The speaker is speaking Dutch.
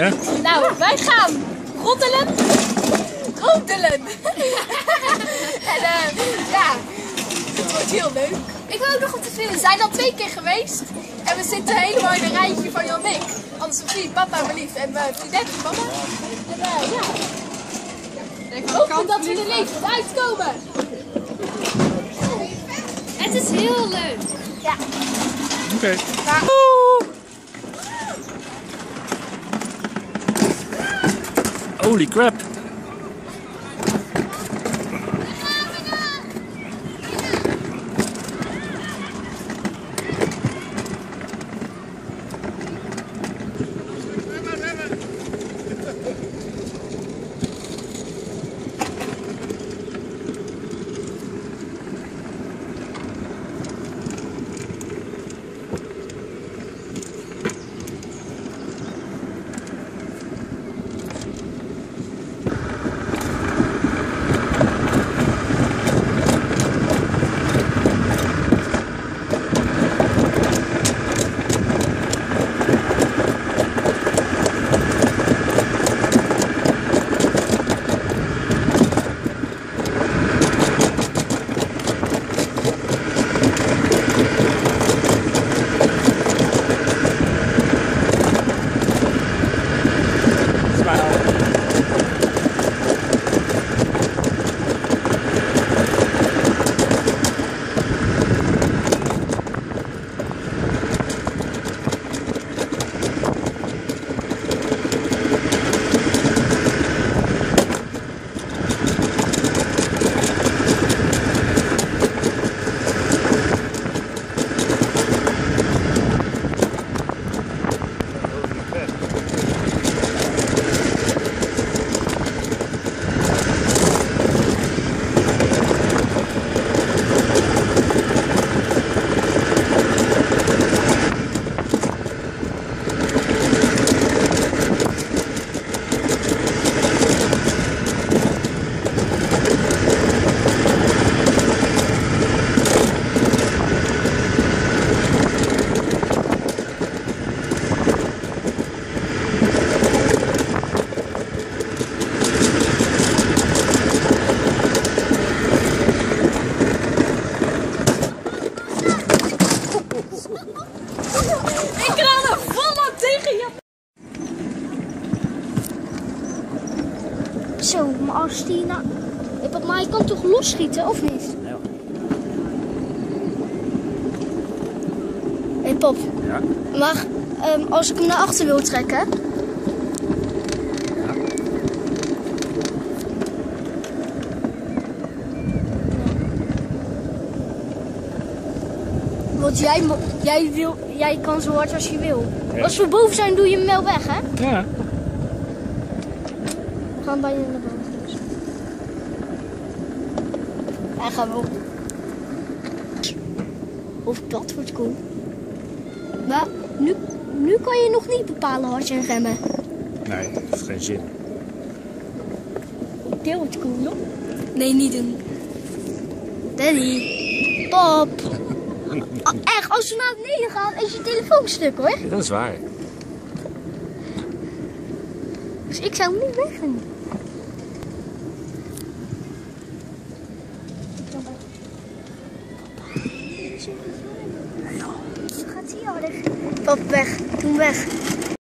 Ja? Nou, wij gaan roddelen. Roddelen. en eh, ja, het wordt heel leuk. Ik wil ook nog op te vinden. We zijn al twee keer geweest. En we zitten helemaal in een rijtje van Jan Nick. Anne-Sophie, papa, verliefd. En mijn vriendin, mama. En eh, ja. Ik hoop dat we er levend uitkomen. Het is heel leuk. Ja. Oké. Maar... Holy crap. Maar als die nou... Maar je kan toch losschieten, of niet? Ja. Hé, pap. Ja. Maar ehm, als ik hem naar achter wil trekken... Want jij, jij, wil, jij kan zo hard als je wil. Ja. Als we boven zijn, doe je hem wel weg, hè? Ja. We gaan bijna naar boven. Dus. Hij gaat wel. Of dat wordt cool. Maar nu, nu kan je nog niet bepalen wat je remmen. Nee, dat heeft geen zin. Dit wordt cool, joh. Nee, niet doen. Danny. Pop. Ah, echt, als we naar beneden gaan, is je telefoon stuk, hoor. Dat is waar. Dus ik zou hem niet wegdoen. Gaat hij harder? Pap, weg. Doe weg.